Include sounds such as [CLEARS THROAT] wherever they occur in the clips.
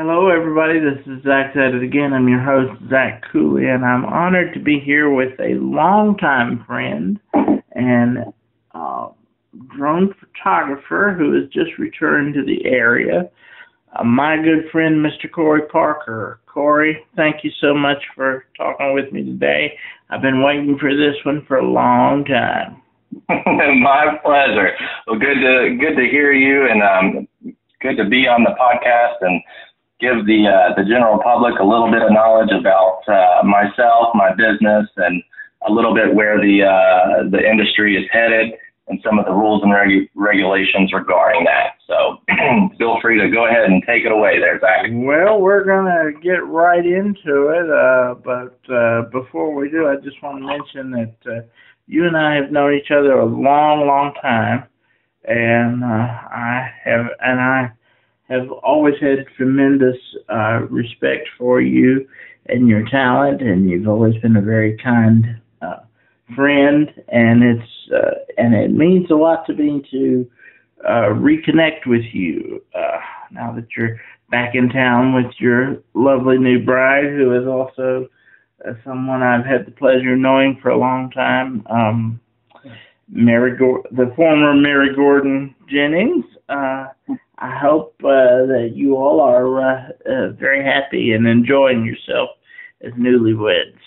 Hello, everybody. This is Zach at it again. I'm your host, Zach Cooley, and I'm honored to be here with a longtime friend and uh, drone photographer who has just returned to the area. Uh, my good friend, Mr. Cory Parker. Cory, thank you so much for talking with me today. I've been waiting for this one for a long time. [LAUGHS] my pleasure. Well, good to good to hear you, and um, good to be on the podcast and give the uh, the general public a little bit of knowledge about uh, myself, my business, and a little bit where the uh, the industry is headed and some of the rules and regu- regulations regarding that. So [CLEARS THROAT] feel free to go ahead and take it away there, Zach. Well, we're gonna get right into it, uh, but uh, before we do, I just want to mention that uh, you and I have known each other a long, long time, and uh, I have and I have always had tremendous uh, respect for you and your talent, and you've always been a very kind uh, friend, and it's uh, and it means a lot to me to uh, reconnect with you uh, now that you're back in town with your lovely new bride, who is also uh, someone I've had the pleasure of knowing for a long time. Um, Mary, Go- the former Mary Gordon Jennings. Uh, I hope uh, that you all are uh, uh, very happy and enjoying yourself as newlyweds.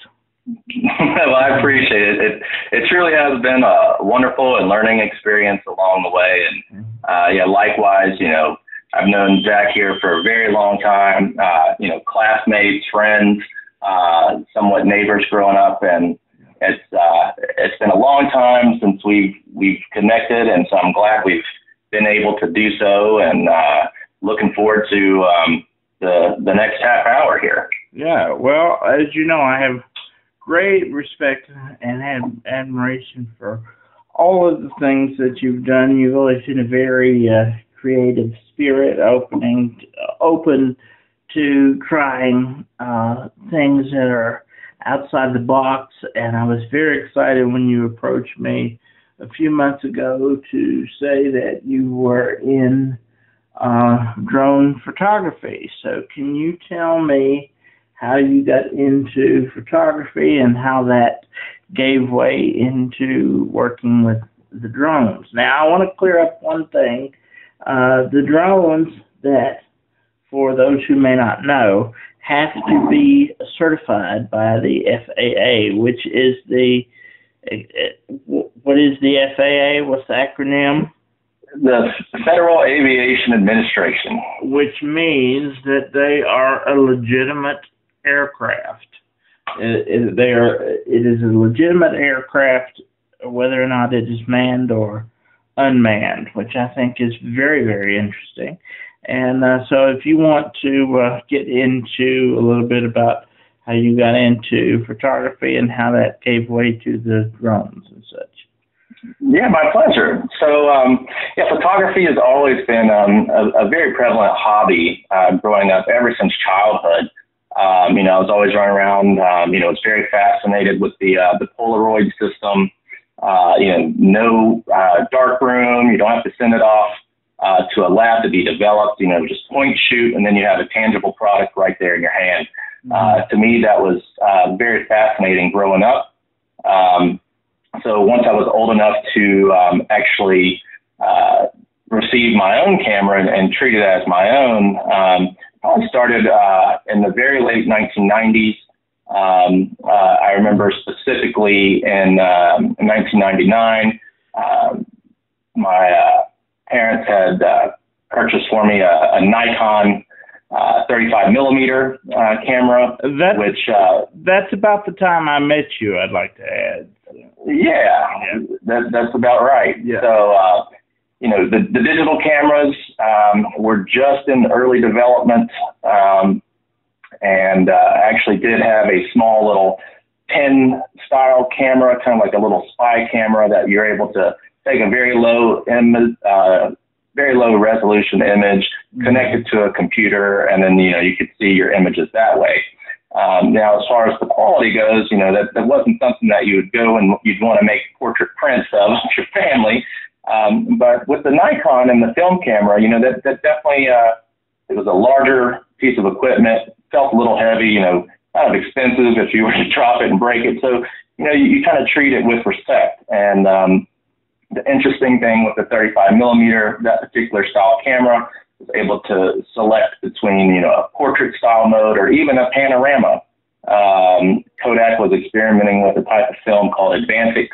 [LAUGHS] well, I appreciate it. It it truly has been a wonderful and learning experience along the way, and uh, yeah, likewise, you know, I've known Jack here for a very long time. Uh, you know, classmates, friends, uh, somewhat neighbors growing up, and it's uh, it's been a long time since we've we've connected, and so I'm glad we've been able to do so, and uh, looking forward to um, the the next half hour here. Yeah, well, as you know, I have great respect and ad- admiration for all of the things that you've done. You've always been a very uh, creative spirit, opening, open to trying uh, things that are outside the box. And I was very excited when you approached me a few months ago to say that you were in uh, drone photography. So, can you tell me how you got into photography and how that gave way into working with the drones? Now, I want to clear up one thing. Uh, the drones that, for those who may not know, have to be certified by the FAA, which is the what is the FAA? What's the acronym? The Federal Aviation Administration. Which means that they are a legitimate aircraft. It, it, they are. It is a legitimate aircraft, whether or not it is manned or unmanned, which I think is very, very interesting. And uh, so, if you want to uh, get into a little bit about how you got into photography and how that gave way to the drones and such. Yeah, my pleasure. So, um, yeah, photography has always been um, a, a, very prevalent hobby uh, growing up ever since childhood. Um, you know, I was always running around. Um, you know, was very fascinated with the uh, the Polaroid system. Uh, you know, no uh, dark room. You don't have to send it off uh, to a lab to be developed. You know, just point shoot, and then you have a tangible product right there in your hand. Uh, to me, that was uh, very fascinating growing up. Um, so once I was old enough to um, actually uh, receive my own camera and, and treat it as my own, um, probably started uh, in the very late 1990s. Um, uh, I remember specifically in, um, in 1999, um, my uh, parents had uh, purchased for me a, a Nikon uh, 35 millimeter uh, camera. That, which uh, that's about the time I met you. I'd like to add. Yeah, yeah. That, that's about right. Yeah. So, uh, you know, the, the digital cameras um, were just in early development, um, and uh, actually did have a small little pen style camera, kind of like a little spy camera that you're able to take a very low Im- uh, very low resolution image mm-hmm. connected to a computer, and then you know you could see your images that way. Um, now, as far as the quality goes, you know that that wasn't something that you would go and you'd want to make portrait prints of [LAUGHS] your family. Um, but with the Nikon and the film camera, you know that that definitely uh, it was a larger piece of equipment. Felt a little heavy, you know, kind of expensive if you were to [LAUGHS] drop it and break it. So, you know, you, you kind of treat it with respect. And um, the interesting thing with the 35 millimeter, that particular style camera, was able to select between, you know, a portrait style mode or even a panorama. Um, Kodak was experimenting with a type of film called Advantix,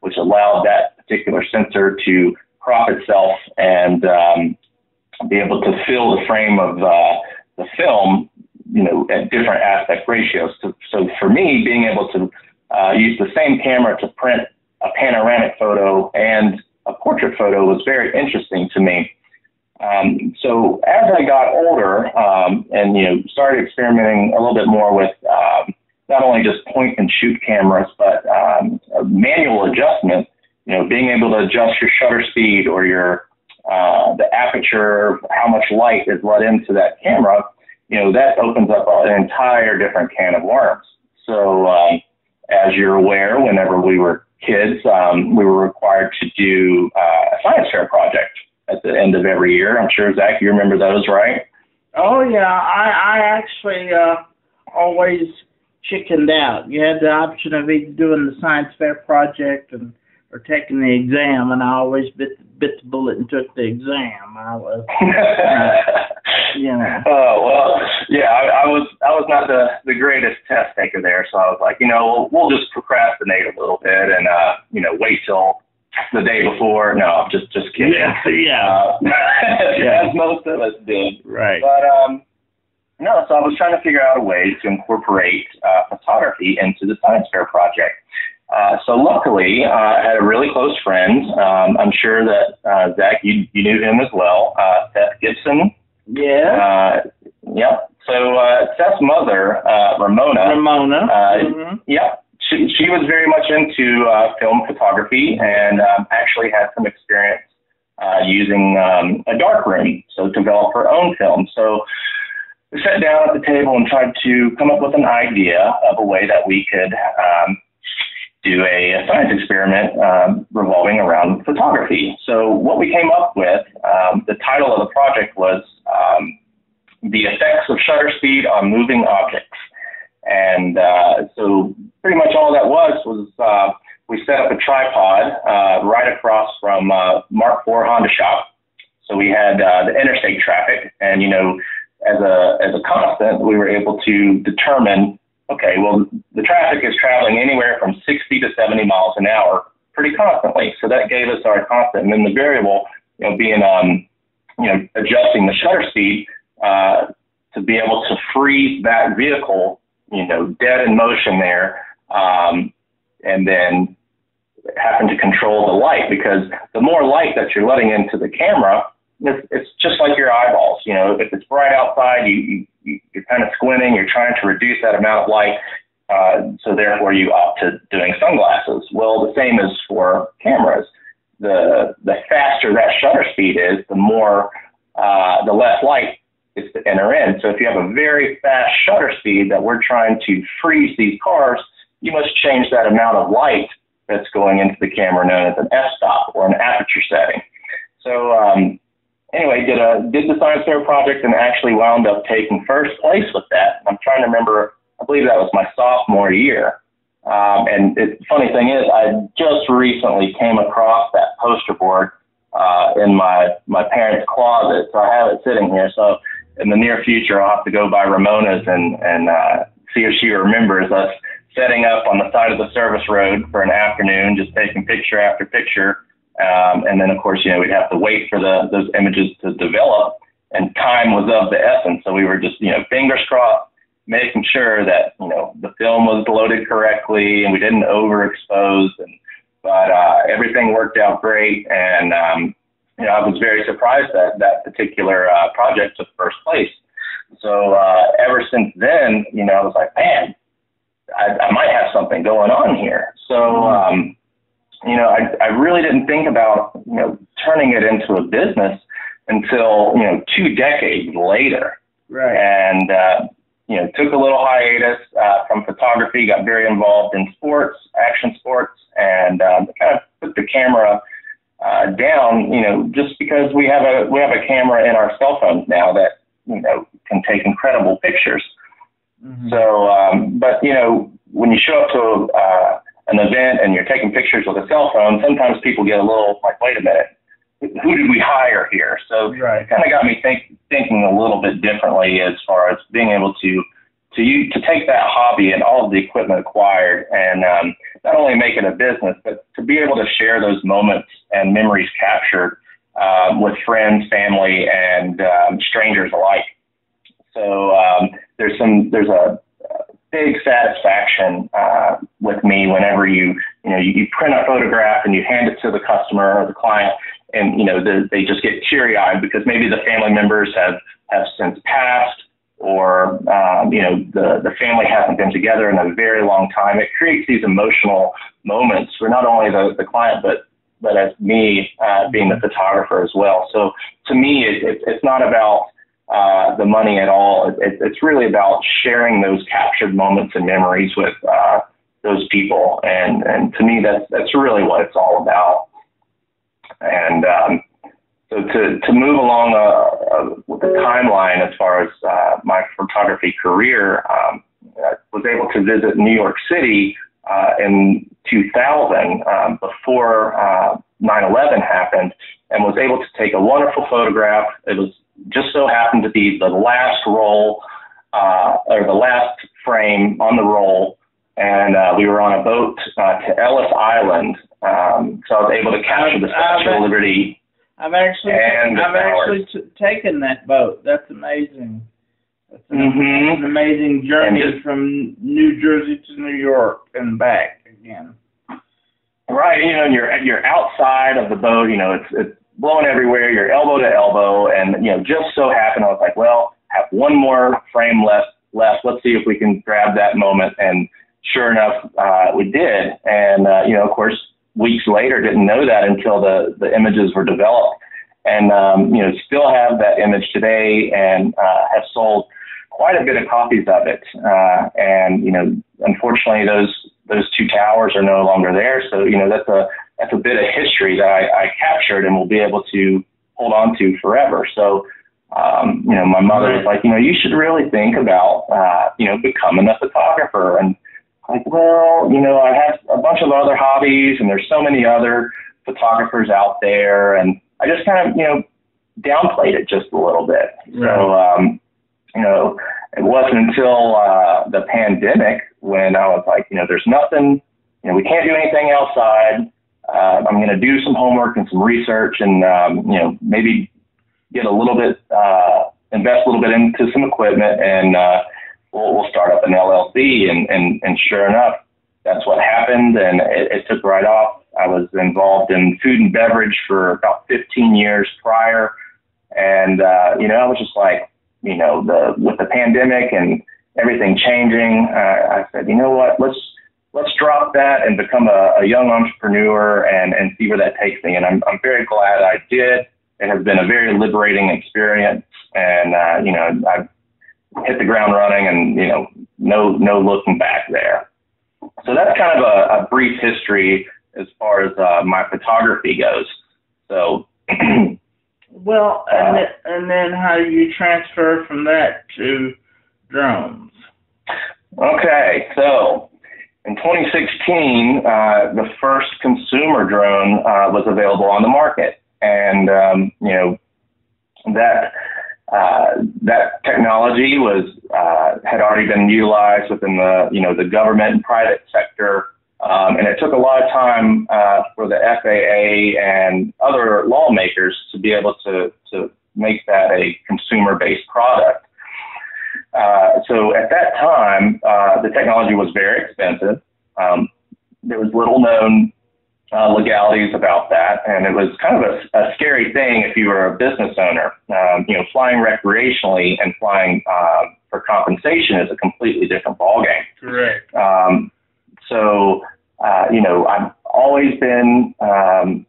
which allowed that particular sensor to crop itself and um, be able to fill the frame of uh, the film, you know, at different aspect ratios. So, so for me, being able to uh, use the same camera to print a panoramic photo and a portrait photo was very interesting to me. Um, so as I got older um, and you know started experimenting a little bit more with um, not only just point and shoot cameras, but um, manual adjustment, you know, being able to adjust your shutter speed or your uh, the aperture, how much light is let into that camera, you know, that opens up an entire different can of worms. So, um, as you're aware, whenever we were kids, um, we were required to do uh, a science fair project at the end of every year. I'm sure Zach, you remember those, right? Oh yeah, I I actually uh, always chickened out. You had the option of either doing the science fair project and or taking the exam, and I always bit bit the bullet and took the exam. I was, uh, [LAUGHS] you know. Oh well, yeah, I, I was not the the greatest test taker there, so I was like, you know, we'll, we'll just procrastinate a little bit and uh, you know, wait till the day before. No, I'm just just kidding. Yeah, [LAUGHS] yeah. Uh, [LAUGHS] yeah. As most of us did. Right. But um, no, so I was trying to figure out a way to incorporate uh, photography into the science fair project. Uh, so luckily, uh, I had a really close friend. Um, I'm sure that uh, Zach, you, you knew him as well, uh, Seth Gibson. Yeah. Uh, yep. So uh, Seth's mother, uh, Ramona. Ramona. Uh, mm-hmm. Yep. She, she was very much into uh, film photography and um, actually had some experience uh, using um, a darkroom, so develop her own film. So we sat down at the table and tried to come up with an idea of a way that we could um, do a, a science experiment um, revolving around photography. So what we came up with, um, the title of the project was um, "The Effects of Shutter Speed on Moving Objects," and uh, so pretty much all that was was uh, we set up a tripod uh, right across from uh, Mark IV Honda shop. So we had uh, the interstate traffic, and you know, as a as a constant, we were able to determine okay, well, the traffic is traveling anywhere from 60 to 70 miles an hour pretty constantly. So that gave us our constant. And then the variable, you know, being, um, you know, adjusting the shutter speed uh, to be able to freeze that vehicle, you know, dead in motion there, um, and then happen to control the light because the more light that you're letting into the camera, it's, it's just like your eyeballs. You know, if it's bright outside, you, you you're kind of squinting. You're trying to reduce that amount of light. Uh, so therefore, you opt to doing sunglasses. Well, the same is for cameras. The the faster that shutter speed is, the more uh, the less light is to enter in. So if you have a very fast shutter speed that we're trying to freeze these cars, you must change that amount of light that's going into the camera known as an f-stop or an aperture setting. So um, anyway, did a did the science fair project and actually wound up taking first place with that. I'm trying to remember. I believe that was my sophomore year. Um, and the funny thing is, I just recently came across that poster board uh, in my my parents' closet, so I have it sitting here. So in the near future, I'll have to go by Ramona's and and uh, see if she remembers us setting up on the side of the service road for an afternoon, just taking picture after picture um, and then, of course, you know, we'd have to wait for the, those images to develop, and time was of the essence. So we were just, you know, fingers crossed, making sure that, you know, the film was loaded correctly and we didn't overexpose. And, but uh, everything worked out great. And, um, you know, I was very surprised that that particular uh, project took first place. So uh, ever since then, you know, I was like, man, I, I might have something going on here. So, um, you know, I, I really didn't think about, you know, turning it into a business until, you know, two decades later. Right. And, uh, you know, took a little hiatus uh, from photography, got very involved in sports, action sports, and um, kind of put the camera uh, down, you know, just because we have a we have a camera in our cell phones now that you know, can take incredible pictures. Mhm. So, um, but you know, when you show up to uh, an event and you're taking pictures with a cell phone, sometimes people get a little like, wait a minute, who did we hire here? So Right. it kind of got me think, thinking a little bit differently as far as being able to to you to take that hobby and all of the equipment acquired and um, not only make it a business, but to be able to share those moments and memories captured um, with friends, family, and um, strangers alike. So um, there's some there's a big satisfaction uh, with me whenever you you know you, you print a photograph and you hand it to the customer or the client and you know the, they just get teary eyed because maybe the family members have have since passed or um, you know the the family hasn't been together in a very long time. It creates these emotional moments for not only the the client but but as me uh, being the photographer as well. So to me, it, it, it's not about uh, the money at all. It, it's really about sharing those captured moments and memories with uh, those people, and and to me, that's that's really what it's all about. And um, so to to move along uh, uh, with the timeline as far as uh, my photography career, um, I was able to visit New York City uh, in 2000 um, before uh, 9/11 happened, and was able to take a wonderful photograph. It was just so happened to be the last roll uh, or the last frame on the roll, and uh, we were on a boat uh, to Ellis Island. Um, so I was able to capture the Statue of Liberty. I've actually I've actually t- taken that boat. That's amazing. That's an, Mhm. an amazing journey just- from New Jersey to New York and back again. Right, you know, and you're you're outside of the boat. You know, it's it's blowing everywhere. You're elbow to elbow, and you know, just so happened I was like, well, have one more frame left left. Let's see if we can grab that moment. And sure enough, uh, we did. And uh, you know, of course, weeks later, didn't know that until the the images were developed. And um, you know, still have that image today, and uh, have sold quite a bit of copies of it. Uh, and you know, unfortunately, those those two towers are no longer there. So you know, that's a that's a bit of history that I, I captured and will be able to hold on to forever. So. Um, you know, my mother was like, you know, you should really think about, uh, you know, becoming a photographer. And like, well, you know, I have a bunch of other hobbies and there's so many other photographers out there. And I just kind of, you know, downplayed it just a little bit. So, um, you know, it wasn't until uh, the pandemic when I was like, you know, there's nothing, you know, we can't do anything outside. Uh, I'm going to do some homework and some research and, um, you know, maybe get a little bit, uh, invest a little bit into some equipment and uh, we'll, we'll start up an LLC. And, and, and sure enough, that's what happened and it, it took right off. I was involved in food and beverage for about 15 years prior. And, uh, you know, I was just like, you know, the, with the pandemic and everything changing, uh, I said, you know what, let's, let's drop that and become a, a young entrepreneur and, and see where that takes me. And I'm, I'm very glad I did. It has been a very liberating experience. And, uh, you know, I've hit the ground running and, you know, no, no looking back there. So that's kind of a, a brief history as far as uh, my photography goes. So, [CLEARS THROAT] Well, and then, and then how do you transfer from that to drones? okay, so in 2016, uh, the first consumer drone uh, was available on the market, and um, you know that uh, that technology was uh, had already been utilized within the you know the government and private sector. Um, and it took a lot of time uh, for the FAA and other lawmakers to be able to, to make that a consumer-based product. Uh, so at that time, uh, the technology was very expensive. Um, there was little known uh, legalities about that, and it was kind of a, a scary thing if you were a business owner. Um, you know, flying recreationally and flying uh, for compensation is a completely different ballgame. Correct. Um, so, uh, you know, I've always been um,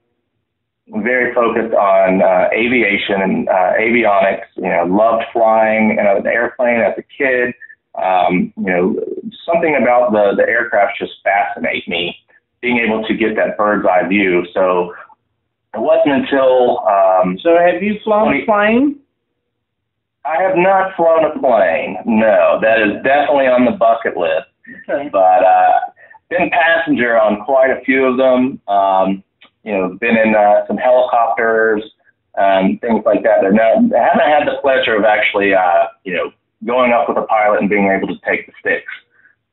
very focused on uh, aviation and uh, avionics. You know, loved flying in an airplane as a kid. Um, you know, something about the, the aircraft just fascinate me, being able to get that bird's eye view. So it wasn't until, um, So have you flown a plane? I have not flown a plane. No, that is definitely on the bucket list. Okay. But uh, been passenger on quite a few of them. Um, you know, been in uh, some helicopters, um, things like that. But no, I haven't had the pleasure of actually, uh, you know, going up with a pilot and being able to take the sticks.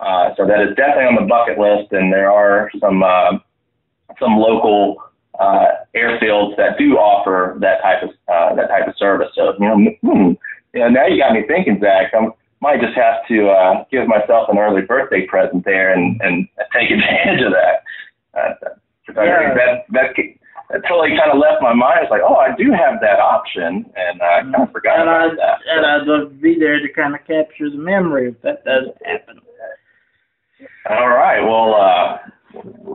Uh, so that is definitely on the bucket list, and there are some uh, some local uh, airfields that do offer that type of uh, that type of service. So you know, hmm, you know, now you got me thinking, Zach. I might just have to uh, give myself an early birthday present there and and take advantage of that. Uh, yeah. that that that totally kind of left my mind. It's like, oh, I do have that option, and I kind of forgot and about I, that. And I'd love to be there to kind of capture the memory if that doesn't happen. All right. Well, uh,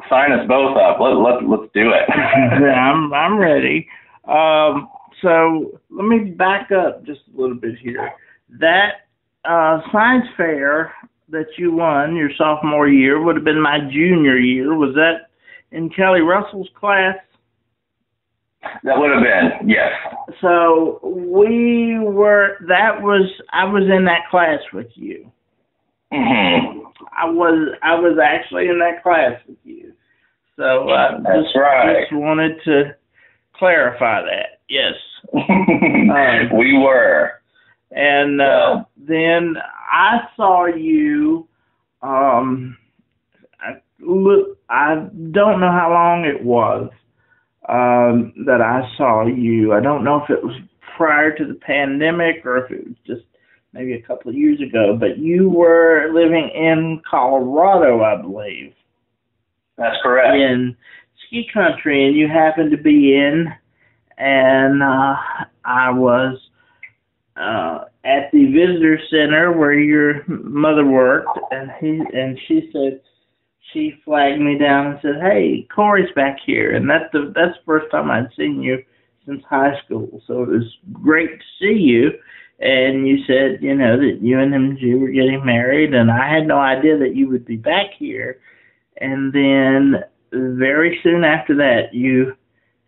sign us both up. Let let let's do it. [LAUGHS] yeah, I'm [LAUGHS] I'm ready. Um, so let me back up just a little bit here. That uh, science fair that you won your sophomore year would have been my junior year. Was that in Kelly Russell's class? That would have been yes. So we were. That was I was in that class with you. Mm-hmm. I was I was actually in that class with you. So uh, That's just, right. just wanted to clarify that. Yes. [LAUGHS] um, we were. And uh, then I saw you. Um, I look. I don't know how long it was um, that I saw you. I don't know if it was prior to the pandemic or if it was just maybe a couple of years ago, but you were living in Colorado, I believe. That's correct. In ski country, and you happened to be in, and uh, I was uh, at the visitor center where your mother worked, and he and she said she flagged me down and said, "Hey, Cory's back here," and that's the that's the first time I'd seen you since high school. So it was great to see you and you said, you know, that you and MG were getting married, and I had no idea that you would be back here. And then very soon after that, you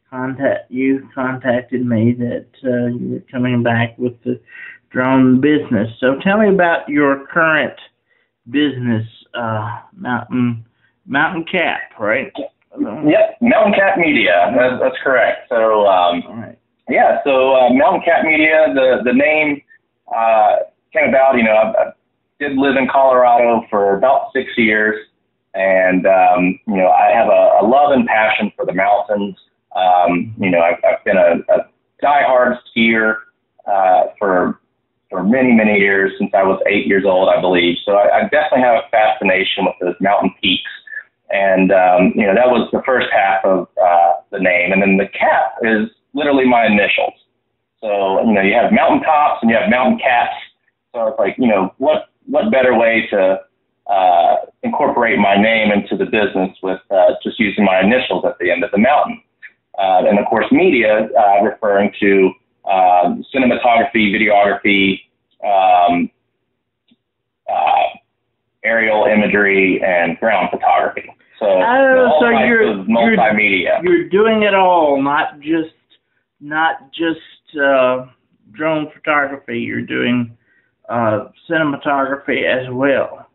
contact you contacted me that uh, you were coming back with the drone business. So tell me about your current business, uh, Mountain MountainCAP, right? Yep, MountainCAP Media. That's, that's correct. So. Um, right yeah, so uh, MountainCAP Media, the the name uh, came about. You know, I, I did live in Colorado for about six years, and um, you know, I have a, a love and passion for the mountains. Um, you know, I've, I've been a, a diehard skier uh, for for many many years since I was eight years old, I believe. So I, I definitely have a fascination with those mountain peaks. And um, you know that was the first half of uh, the name, and then the cap is literally my initials. So, you know, you have mountaintops and you have mountain caps. So it's like, you know, what, what better way to uh, incorporate my name into the business with uh, just using my initials at the end of the mountain. Uh, and of course, media, uh, referring to um, cinematography, videography, um, uh, aerial imagery, and ground photography. So, oh, so you're, multimedia. You're, you're doing it all, not just not just uh, drone photography. You're doing uh, cinematography as well.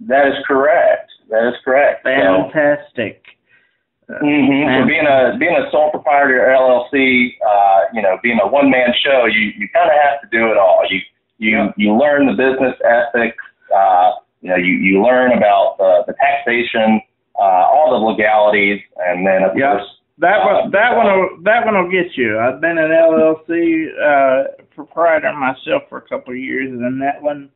That is correct. That is correct. Fantastic. So, uh, mm-hmm. so being a being a sole proprietor LLC, uh, you know, being a one man show, you you kind of have to do it all. You you you learn the business ethics. Uh, you know, you you learn about the, the taxation, uh, all the legalities, and then of yeah. course that one, that one, will, that one will get you. I've been an LLC uh, proprietor myself for a couple of years, and that one,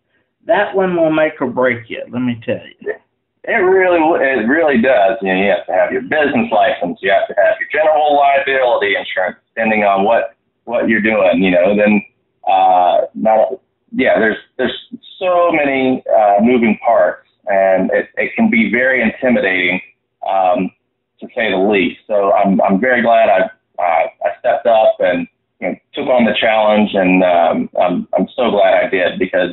that one will make or break you. Let me tell you. It really, it really does. You know, you have to have your business license. You have to have your general liability insurance, depending on what what you're doing. You know, then, uh, not, yeah, there's there's so many uh, moving parts, and it, it can be very intimidating. Um, to say the least. So I'm I'm very glad I uh, I stepped up and you know, took on the challenge, and um, I'm I'm so glad I did because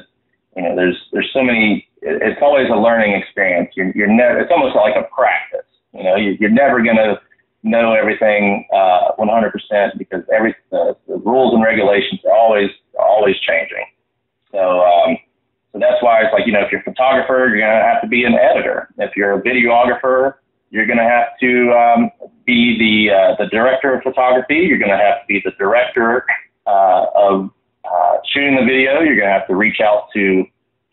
you know there's there's so many. It's always a learning experience. You're you're never. It's almost like a practice. You know, you, you're never gonna know everything uh, 100% because every the, the rules and regulations are always always always changing. So, um, so that's why it's like, you know, if you're a photographer, you're going to have to be an editor. If you're a videographer, you're going to have to um, be the uh, the director of photography. You're going to have to be the director uh, of uh, shooting the video. You're going to have to reach out to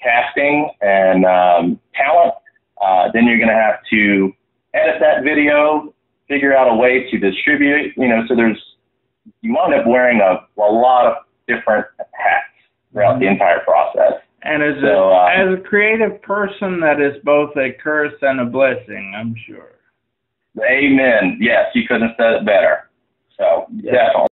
casting and um, talent. Uh, then you're going to have to edit that video, figure out a way to distribute. You know, so there's you wind up wearing a, a lot of different hats throughout the entire process. And as So, a um, as a creative person, that is both a curse and a blessing. I'm sure. Amen. Yes, you couldn't have said it better. So Yeah. definitely.